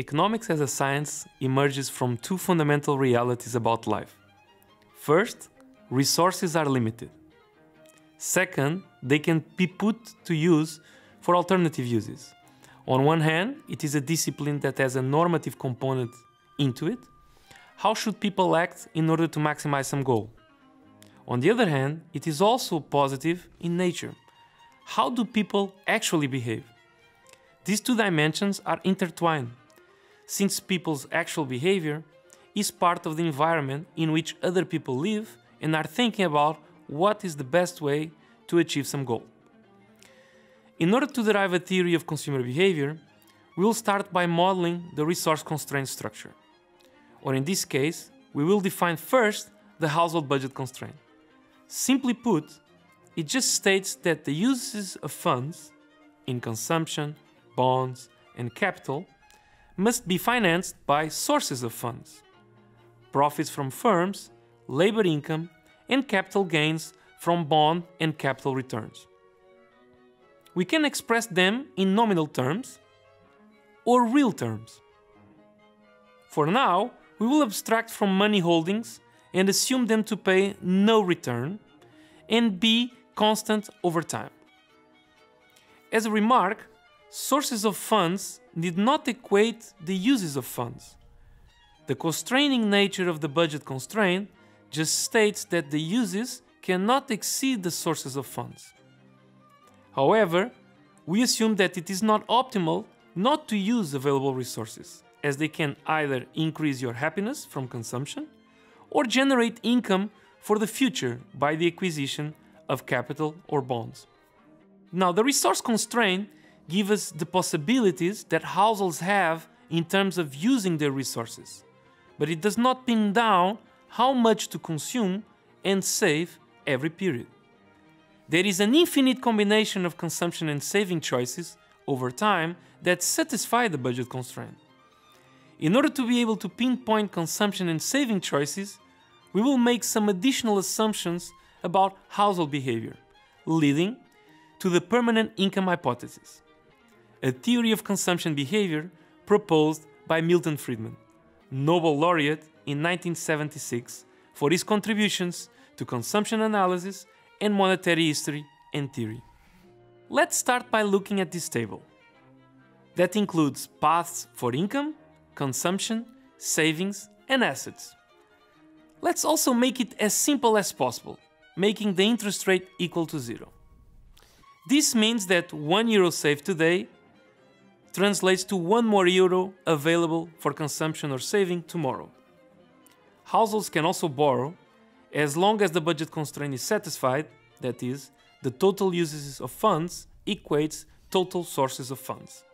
Economics as a science emerges from two fundamental realities about life. First, resources are limited. Second, they can be put to use for alternative uses. On one hand, it is a discipline that has a normative component into it. How should people act in order to maximize some goal? On the other hand, it is also positive in nature. How do people actually behave? These two dimensions are intertwined since people's actual behavior is part of the environment in which other people live and are thinking about what is the best way to achieve some goal. In order to derive a theory of consumer behavior, we will start by modeling the resource constraint structure. Or in this case, we will define first the household budget constraint. Simply put, it just states that the uses of funds in consumption, bonds, and capital must be financed by sources of funds profits from firms, labor income, and capital gains from bond and capital returns. We can express them in nominal terms or real terms. For now, we will abstract from money holdings and assume them to pay no return and be constant over time. As a remark, sources of funds did not equate the uses of funds. The constraining nature of the budget constraint just states that the uses cannot exceed the sources of funds. However, we assume that it is not optimal not to use available resources, as they can either increase your happiness from consumption or generate income for the future by the acquisition of capital or bonds. Now, the resource constraint give us the possibilities that households have in terms of using their resources, but it does not pin down how much to consume and save every period. There is an infinite combination of consumption and saving choices over time that satisfy the budget constraint. In order to be able to pinpoint consumption and saving choices, we will make some additional assumptions about household behavior, leading to the permanent income hypothesis a theory of consumption behavior proposed by Milton Friedman, Nobel laureate in 1976 for his contributions to consumption analysis and monetary history and theory. Let's start by looking at this table. That includes paths for income, consumption, savings, and assets. Let's also make it as simple as possible, making the interest rate equal to zero. This means that 1 euro saved today translates to one more euro available for consumption or saving tomorrow. Households can also borrow as long as the budget constraint is satisfied, that is, the total uses of funds equates total sources of funds.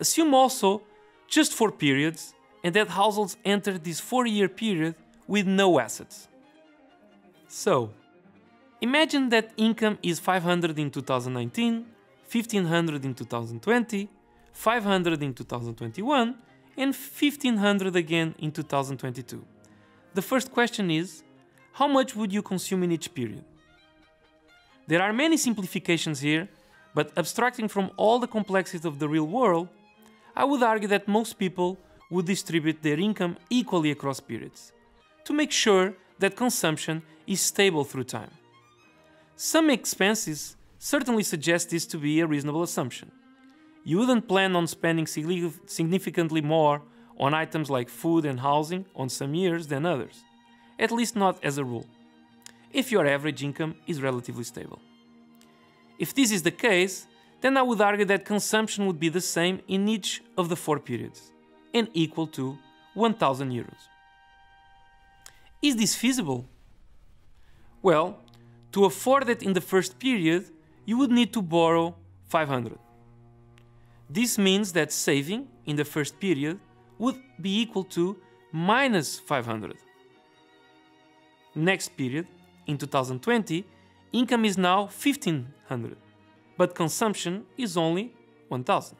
Assume also just four periods and that households enter this four year period with no assets. So, imagine that income is 500 in 2019, 1500 in 2020, 500 in 2021, and 1500 again in 2022. The first question is how much would you consume in each period? There are many simplifications here, but abstracting from all the complexities of the real world, I would argue that most people would distribute their income equally across periods to make sure that consumption is stable through time. Some expenses certainly suggest this to be a reasonable assumption you wouldn't plan on spending significantly more on items like food and housing on some years than others, at least not as a rule, if your average income is relatively stable. If this is the case, then I would argue that consumption would be the same in each of the four periods and equal to 1000 euros. Is this feasible? Well, to afford it in the first period, you would need to borrow 500. This means that saving in the first period would be equal to minus 500. Next period, in 2020, income is now 1500, but consumption is only 1000.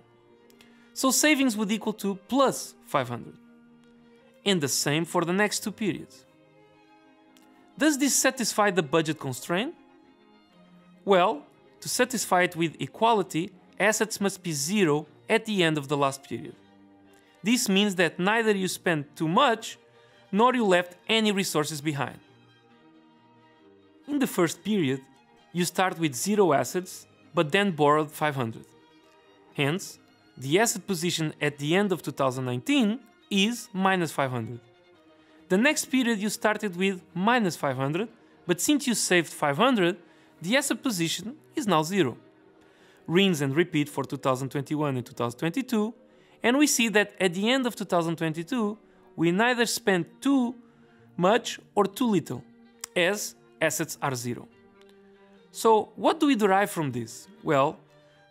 So savings would equal to plus 500. And the same for the next two periods. Does this satisfy the budget constraint? Well, to satisfy it with equality, assets must be zero at the end of the last period. this means that neither you spent too much nor you left any resources behind. In the first period, you start with zero assets but then borrowed 500. Hence, the asset position at the end of 2019 is minus 500. The next period you started with minus 500, but since you saved 500, the asset position is now zero. Rinse and repeat for 2021 and 2022, and we see that at the end of 2022, we neither spent too much or too little, as assets are zero. So, what do we derive from this? Well,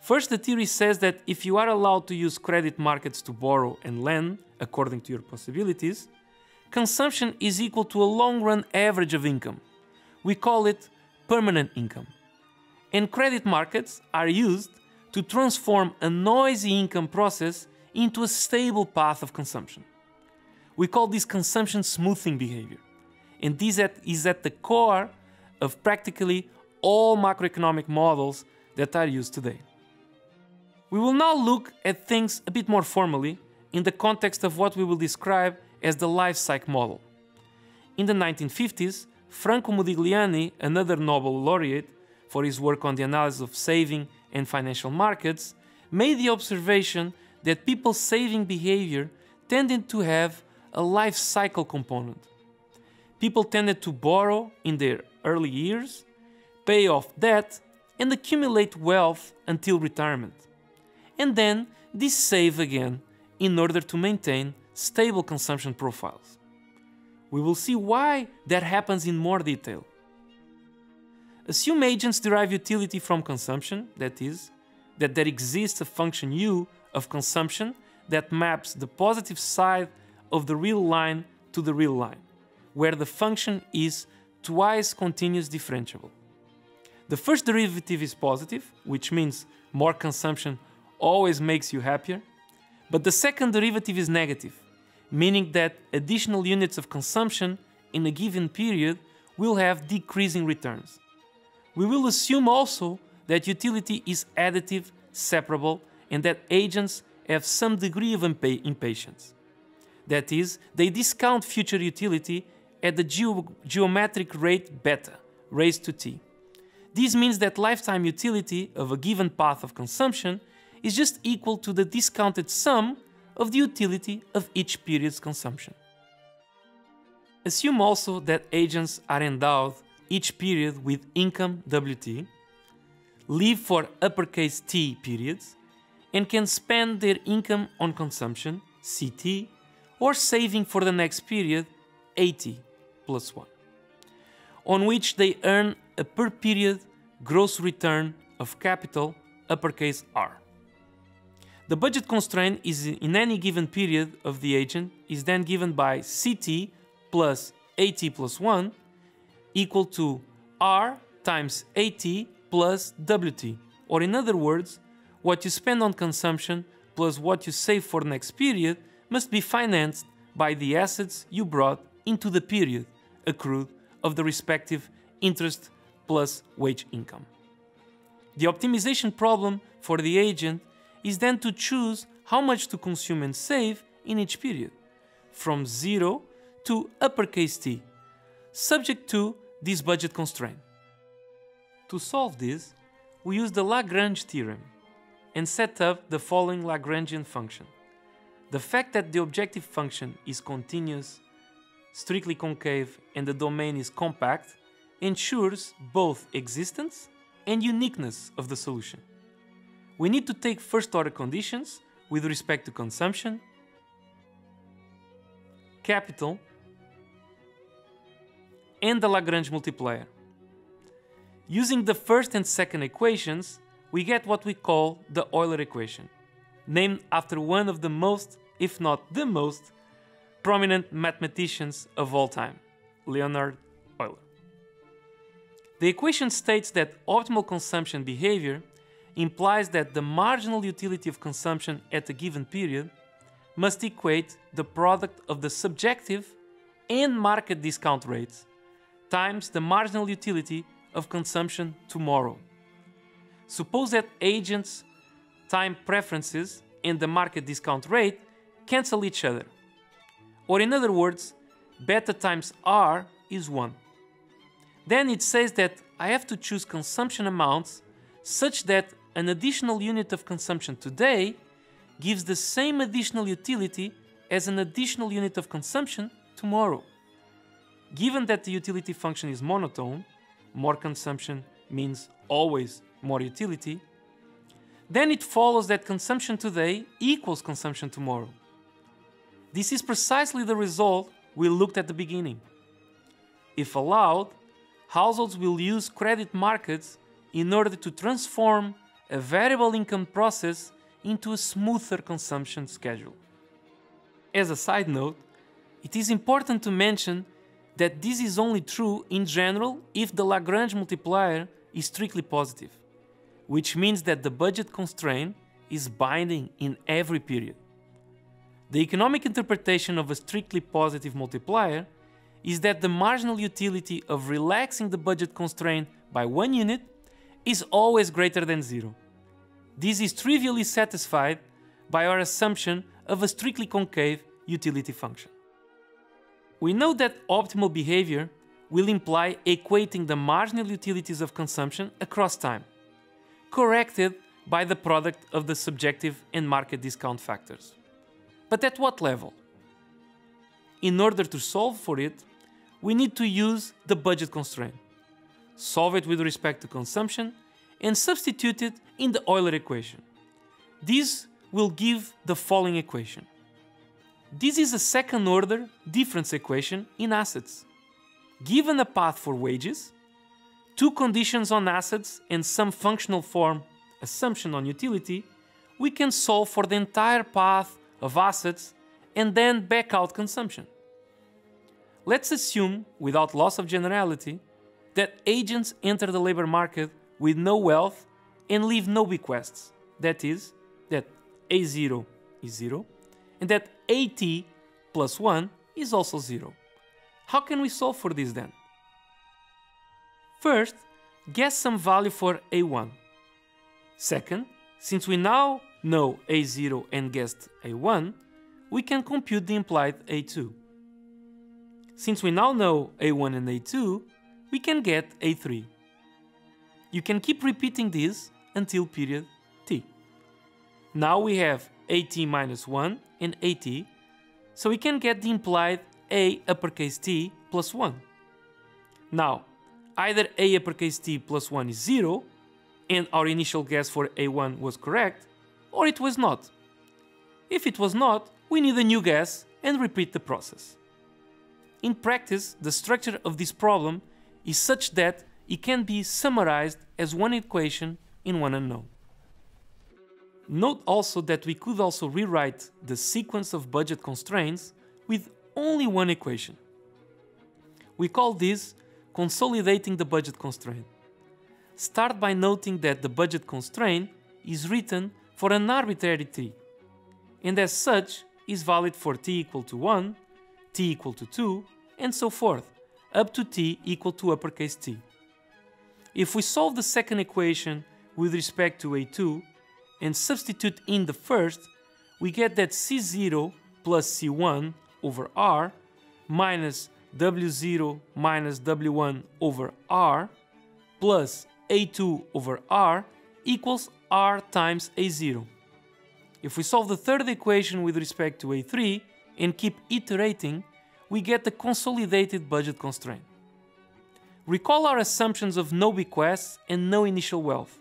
first, the theory says that if you are allowed to use credit markets to borrow and lend according to your possibilities, consumption is equal to a long run average of income. We call it permanent income. And credit markets are used to transform a noisy income process into a stable path of consumption. We call this consumption smoothing behavior. And this is at the core of practically all macroeconomic models that are used today. We will now look at things a bit more formally in the context of what we will describe as the life cycle model. In the 1950s, Franco Modigliani, another Nobel laureate for his work on the analysis of saving and financial markets, made the observation that people's saving behavior tended to have a life cycle component. People tended to borrow in their early years pay off debt, and accumulate wealth until retirement. And then dissave again in order to maintain stable consumption profiles. We will see why that happens in more detail. Assume agents derive utility from consumption, that is, that there exists a function u of consumption that maps the positive side of the real line to the real line, where the function is twice continuous differentiable. The first derivative is positive, which means more consumption always makes you happier. But the second derivative is negative, meaning that additional units of consumption in a given period will have decreasing returns. We will assume also that utility is additive, separable, and that agents have some degree of impa impatience. That is, they discount future utility at the ge geometric rate beta raised to t. This means that lifetime utility of a given path of consumption is just equal to the discounted sum of the utility of each period's consumption. Assume also that agents are endowed each period with income WT, live for uppercase T periods, and can spend their income on consumption CT or saving for the next period AT plus 1, on which they earn a per period gross return of capital uppercase R. The budget constraint is in any given period of the agent is then given by CT plus AT plus 1 equal to R times AT plus WT. Or in other words, what you spend on consumption plus what you save for next period must be financed by the assets you brought into the period accrued of the respective interest plus wage income. The optimization problem for the agent is then to choose how much to consume and save in each period, from 0 to uppercase T, subject to this budget constraint. To solve this, we use the Lagrange theorem and set up the following Lagrangian function. The fact that the objective function is continuous, strictly concave, and the domain is compact ensures both existence and uniqueness of the solution. We need to take first order conditions with respect to consumption, capital, and the Lagrange multiplier. Using the first and second equations, we get what we call the Euler equation, named after one of the most, if not the most, prominent mathematicians of all time, Leonhard Euler. The equation states that optimal consumption behavior implies that the marginal utility of consumption at a given period must equate the product of the subjective and market discount rates times the marginal utility of consumption tomorrow. Suppose that agents' time preferences and the market discount rate cancel each other. Or in other words, beta times R is 1. Then it says that I have to choose consumption amounts such that an additional unit of consumption today gives the same additional utility as an additional unit of consumption tomorrow. Given that the utility function is monotone, more consumption means always more utility, then it follows that consumption today equals consumption tomorrow. This is precisely the result we looked at the beginning. If allowed, households will use credit markets in order to transform a variable income process into a smoother consumption schedule. As a side note, it is important to mention that this is only true in general if the Lagrange multiplier is strictly positive, which means that the budget constraint is binding in every period. The economic interpretation of a strictly positive multiplier is that the marginal utility of relaxing the budget constraint by one unit is always greater than zero. This is trivially satisfied by our assumption of a strictly concave utility function. We know that optimal behavior will imply equating the marginal utilities of consumption across time, corrected by the product of the subjective and market discount factors. But at what level? In order to solve for it, we need to use the budget constraint, solve it with respect to consumption, and substitute it in the Euler equation. This will give the following equation. This is a second order difference equation in assets. Given a path for wages, two conditions on assets and some functional form assumption on utility, we can solve for the entire path of assets and then back out consumption. Let's assume, without loss of generality, that agents enter the labor market with no wealth and leave no bequests. That is, that A0 is 0 and that AT plus 1 is also 0. How can we solve for this then? First, guess some value for A1. Second, since we now know A0 and guessed A1, we can compute the implied A2. Since we now know A1 and A2, we can get A3. You can keep repeating this until period t. Now we have AT minus 1 and AT, so we can get the implied A uppercase T plus 1. Now, either A uppercase T plus 1 is 0, and our initial guess for A1 was correct, or it was not. If it was not, we need a new guess and repeat the process. In practice, the structure of this problem is such that it can be summarized as one equation in one unknown. Note also that we could also rewrite the sequence of budget constraints with only one equation. We call this consolidating the budget constraint. Start by noting that the budget constraint is written for an arbitrary t, and as such is valid for t equal to 1, t equal to 2, and so forth, up to t equal to uppercase t. If we solve the second equation with respect to a2 and substitute in the first, we get that c0 plus c1 over r minus w0 minus w1 over r plus a2 over r equals r times a0. If we solve the third equation with respect to a3 and keep iterating, we get the consolidated budget constraint. Recall our assumptions of no bequests and no initial wealth.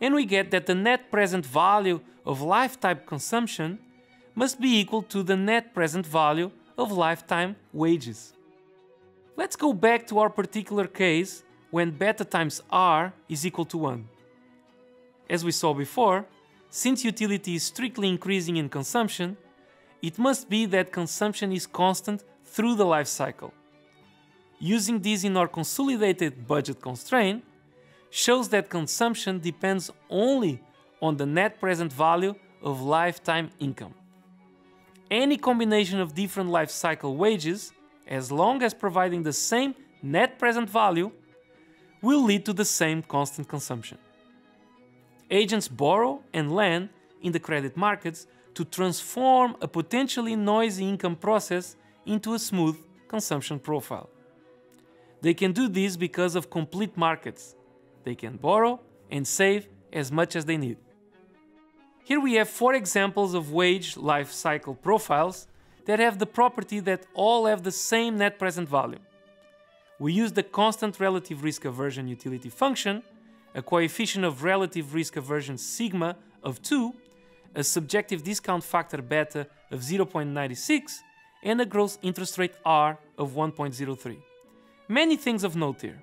And we get that the net present value of lifetime consumption must be equal to the net present value of lifetime wages. Let's go back to our particular case when beta times r is equal to 1. As we saw before, since utility is strictly increasing in consumption, it must be that consumption is constant through the life cycle. Using this in our consolidated budget constraint shows that consumption depends only on the net present value of lifetime income. Any combination of different life cycle wages, as long as providing the same net present value, will lead to the same constant consumption agents borrow and lend in the credit markets to transform a potentially noisy income process into a smooth consumption profile. They can do this because of complete markets. They can borrow and save as much as they need. Here we have four examples of wage life cycle profiles that have the property that all have the same net present value. We use the constant relative risk aversion utility function, a coefficient of relative risk aversion sigma of 2, a subjective discount factor beta of 0.96, and a gross interest rate R of 1.03. Many things of note here.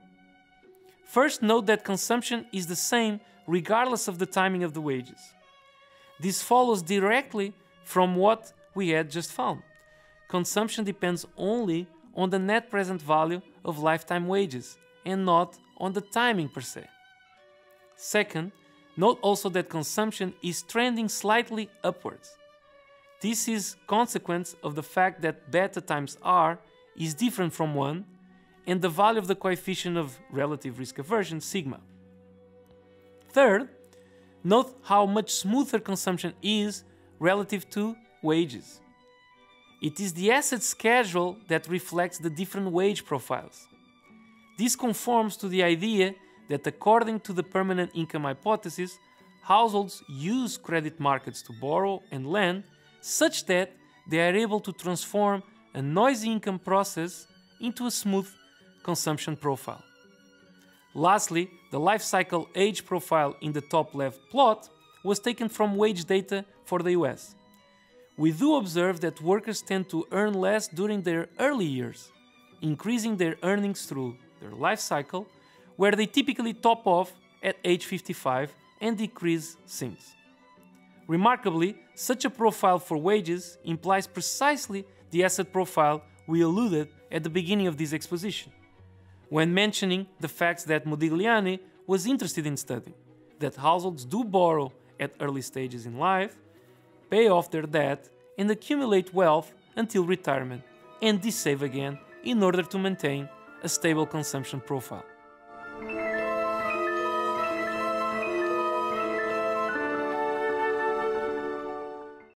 First, note that consumption is the same regardless of the timing of the wages. This follows directly from what we had just found. Consumption depends only on the net present value of lifetime wages and not on the timing per se. Second, note also that consumption is trending slightly upwards. This is consequence of the fact that beta times r is different from 1 and the value of the coefficient of relative risk aversion sigma. Third, note how much smoother consumption is relative to wages. It is the asset schedule that reflects the different wage profiles. This conforms to the idea that according to the permanent income hypothesis, households use credit markets to borrow and lend such that they are able to transform a noisy income process into a smooth consumption profile. Lastly, the life cycle age profile in the top left plot was taken from wage data for the US we do observe that workers tend to earn less during their early years, increasing their earnings through their life cycle, where they typically top off at age 55 and decrease since. Remarkably, such a profile for wages implies precisely the asset profile we alluded at the beginning of this exposition, when mentioning the facts that Modigliani was interested in studying that households do borrow at early stages in life pay off their debt, and accumulate wealth until retirement, and save again in order to maintain a stable consumption profile.